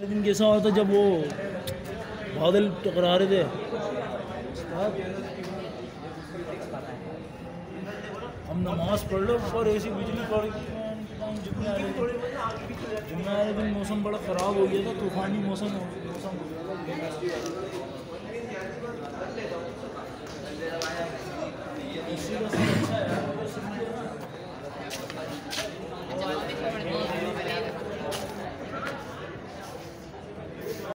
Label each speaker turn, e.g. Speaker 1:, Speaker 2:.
Speaker 1: दिन कैसा हुआ था जब वो बादल टकरा रहे थे हम नमाज़ पढ़ लो और ऐसी बिजली पड़ गई जुम्मे वाले दिन जुम्मे वाले दिन मौसम बड़ा ख़राब हो गया था, तूफ़ानी मौसम मौसम हो गया था।